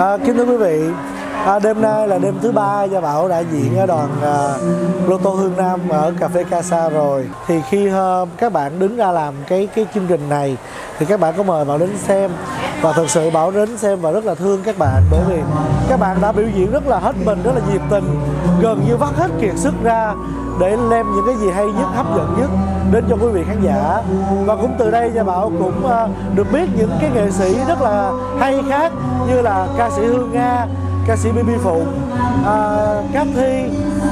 À, kính thưa quý vị, à, đêm nay là đêm thứ ba Gia Bảo đại diện ở đoàn à, Lô Tô Hương Nam ở cà phê Casa rồi. Thì khi à, các bạn đứng ra làm cái cái chương trình này thì các bạn có mời Bảo đến xem. Và thực sự Bảo đến xem và rất là thương các bạn bởi vì các bạn đã biểu diễn rất là hết mình, rất là nhiệt tình, gần như vắt hết kiệt sức ra để đem những cái gì hay nhất, hấp dẫn nhất đến cho quý vị khán giả. Và cũng từ đây Gia Bảo cũng ờ, được biết những cái nghệ sĩ rất là hay khác như là ca sĩ Hương Nga, ca sĩ BB Phụng, à, Cát Thi,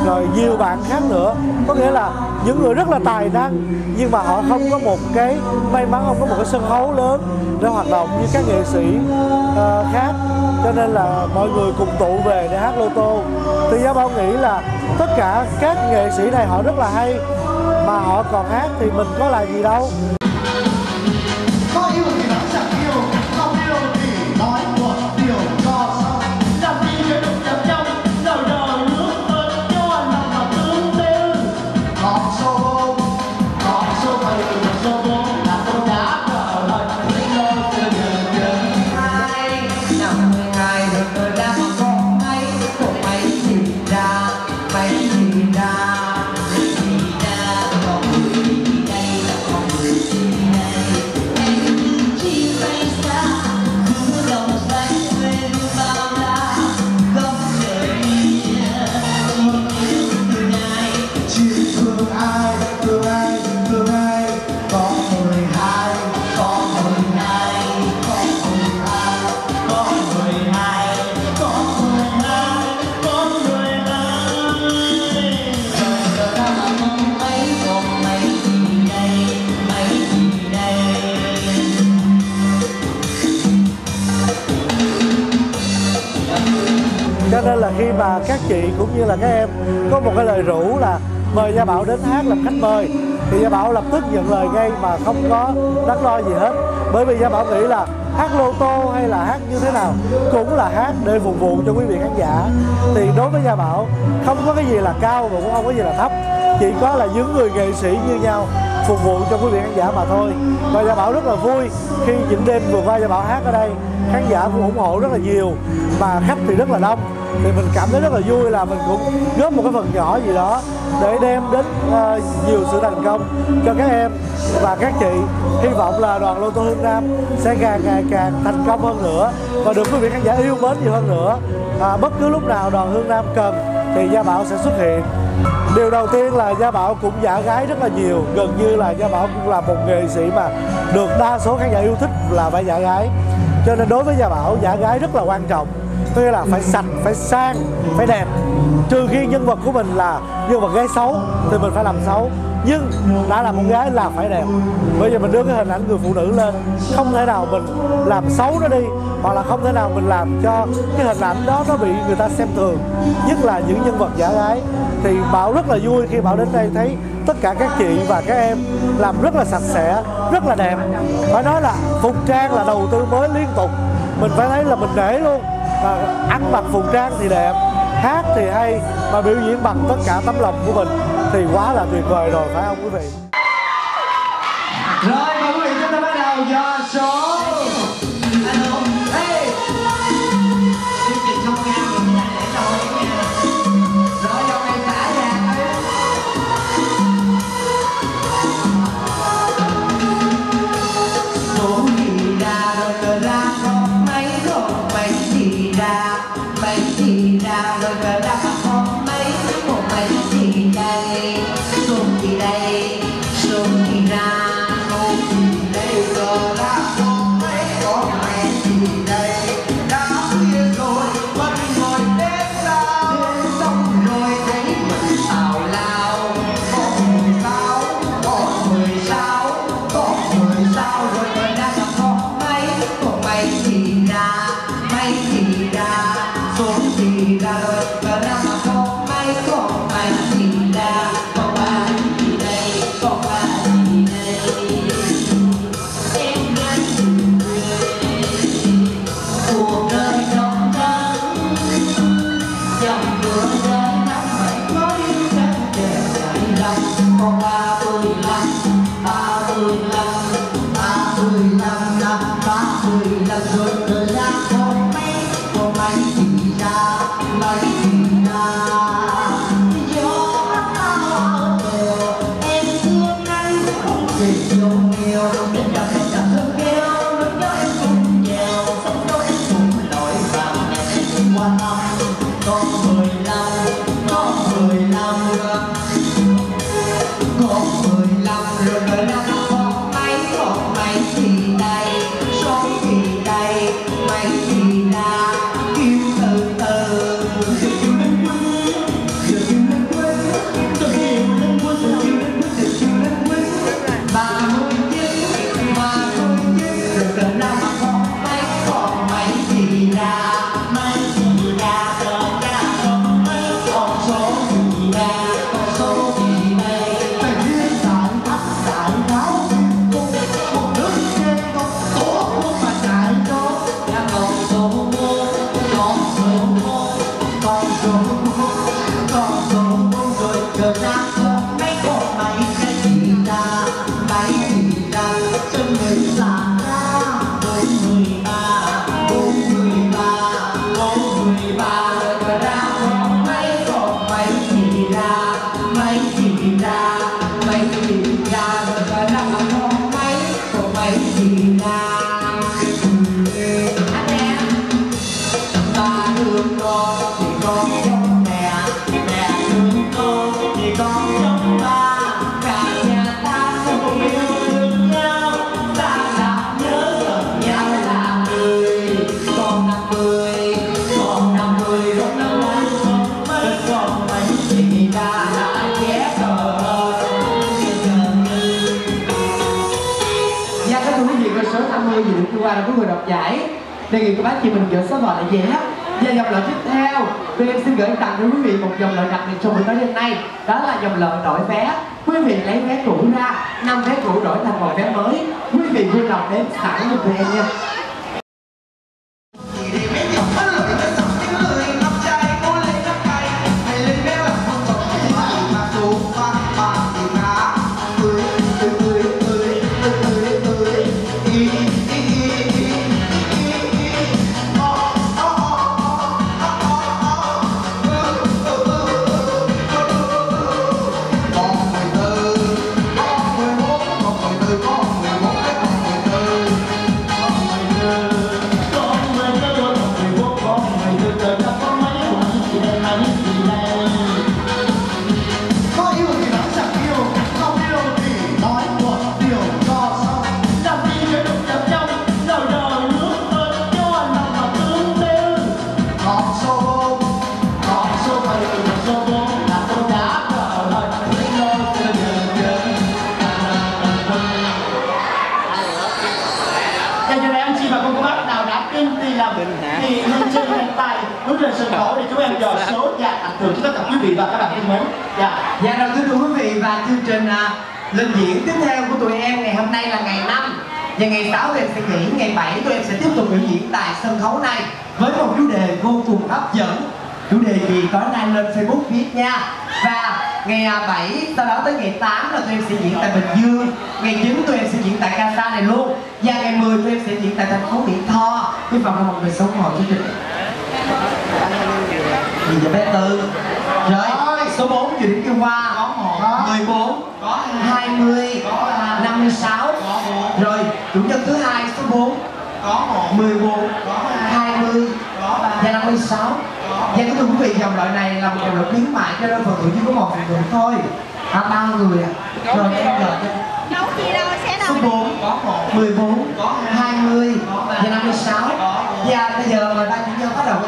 rồi nhiều bạn khác nữa. Có nghĩa là những người rất là tài năng nhưng mà họ không có một cái may mắn không có một cái sân khấu lớn để hoạt động như các nghệ sĩ uh, khác. Cho nên là mọi người cùng tụ về để hát lô tô. Thì giáo Bảo nghĩ là tất cả các nghệ sĩ này họ rất là hay, mà họ còn hát thì mình có là gì đâu. Và là các chị cũng như là các em có một cái lời rủ là mời Gia Bảo đến hát làm khách mời. Thì Gia Bảo lập tức nhận lời ngay mà không có đắn đo gì hết. Bởi vì Gia Bảo nghĩ là hát lô tô hay là hát như thế nào cũng là hát để phục vụ cho quý vị khán giả. Thì đối với Gia Bảo, không có cái gì là cao và cũng không có gì là thấp. Chỉ có là những người nghệ sĩ như nhau phục vụ cho quý vị khán giả mà thôi. Và Gia Bảo rất là vui khi những đêm vừa qua Gia Bảo hát ở đây. Khán giả cũng ủng hộ rất là nhiều mà khách thì rất là đông. Thì mình cảm thấy rất là vui là mình cũng góp một cái phần nhỏ gì đó để đem đến uh, nhiều sự thành công cho các em. Và các chị hy vọng là đoàn lô tô hương nam sẽ càng ngày càng thành công hơn nữa và được quý vị khán giả yêu mến nhiều hơn nữa. À, bất cứ lúc nào đoàn hương nam cần thì gia bảo sẽ xuất hiện điều đầu tiên là gia bảo cũng giả gái rất là nhiều. Gần như là gia bảo cũng là một nghệ sĩ mà được đa số khán giả yêu thích là phải giả gái. Cho nên đối với gia bảo, giả gái rất là quan trọng. Tức là phải sạch, phải sang, phải đẹp trừ khi nhân vật của mình là nhân vật gái xấu thì mình phải làm xấu. Nhưng đã là một gái là phải đẹp. Bây giờ mình đưa cái hình ảnh người phụ nữ lên, không thể nào mình làm xấu nó đi, hoặc là không thể nào mình làm cho cái hình ảnh đó nó bị người ta xem thường. Nhất là những nhân vật giả gái. Thì bảo rất là vui khi bảo đến đây thấy tất cả các chị và các em làm rất là sạch sẽ, rất là đẹp. Phải nói là phục trang là đầu tư mới liên tục. Mình phải thấy là mình để luôn. Và ăn mặc phục trang thì đẹp hát thì hay, mà biểu diễn bằng tất cả tấm lòng của mình thì quá là tuyệt vời rồi, phải không quý vị? Có mấy ra mấy gì ra số gì ra rồi ra mà có mấy có mấy gì ra có ba gì đây có ba gì đây. Em đang cuộc đời trong trắng dòng cửa rơi nắng mây có những cánh đẹp dài lòng, có ba tình yêu yêu tình cảm tình cảm thương phải dừng lại là của người đoạt giải. Đề nghị các bác chị mình gửi số gọi là vé Và dòng lợi tiếp theo Tụi em xin gửi tặng đến quý vị một dòng lợi đặc biệt trong buổi tối đêm nay. Đó là dòng lợi đổi vé. Quý vị lấy vé cũ ra, năm vé cũ đổi thành một vé mới. Quý vị vui lòng đến sẵn cho tụi em nha. Bước lên sân khấu để chúng em dò số và tặng thưởng cho tất cả quý vị và các bạn thân mến. Dạ. Dạ rồi thưa quý vị và chương trình à, lên diễn tiếp theo của tụi em ngày hôm nay là ngày 5 Và ngày 6 tụi em sẽ nghỉ, ngày 7 tụi em sẽ tiếp tục biểu diễn tại sân khấu này Với một chủ đề vô cùng hấp dẫn. Chủ đề gì? Tối nay lên Facebook viết nha. Và ngày à, 7 sau đó tới ngày 8 là tụi em sẽ diễn tại Bình Dương Ngày 9 tụi em sẽ diễn tại Casa này luôn Và ngày 10 tụi em sẽ diễn tại thành phố Mỹ Tho. Hy vọng là mọi người sống ngồi chương trình gì vậy bé tư rồi. số 4 Nguyễn Kim Hoa. Có một. 14 có 20 có 56 có 1 rồi chủ nhân thứ hai số 4 có 1 14 có 20 có 3 và 56 và cái thưa quý vị dòng loại này là một dòng loại khuyến mại cho nên phần thưởng chỉ có một phần thưởng thôi. À ba người à rồi em gọi cho Đâu gì đâu, sẽ số đâu 4 có 1 14 có 20 và 56 và bây giờ mời ban chủ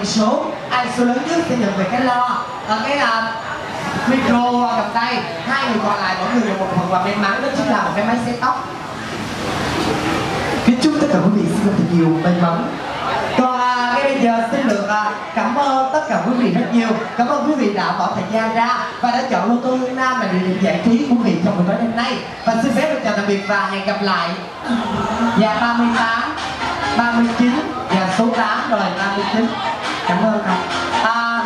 quay số. Ai số lớn nhất? Sẽ nhận về cái lo. Ở cái uh, micro cầm tay. Hai người còn lại mỗi người được một phần quà may mắn. Đó chính là một cái máy xe tóc. Kính chúc tất cả quý vị xin được thật nhiều may mắn. Còn à, ngay bây giờ xin được à, cảm ơn tất cả quý vị rất nhiều. Cảm ơn quý vị đã bỏ thời gian ra và đã chọn lô tô Hương Nam là địa điểm giải trí của quý vị trong buổi tối hôm nay. Và xin phép được chào tạm biệt và hẹn gặp lại. Nhà 38 39 và số 8 rồi 39 cảm ơn ạ à,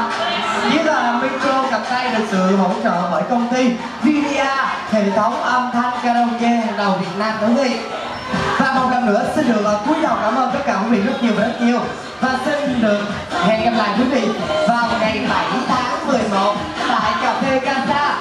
như là micro cầm tay được sự hỗ trợ bởi công ty Vidia hệ thống âm thanh karaoke hàng đầu Việt Nam quý vị và một lần nữa xin được uh, cúi đầu cảm ơn tất cả quý vị rất nhiều và rất nhiều. Và xin được hẹn gặp lại quý vị vào ngày 7 tháng 11 tại cà phê Casa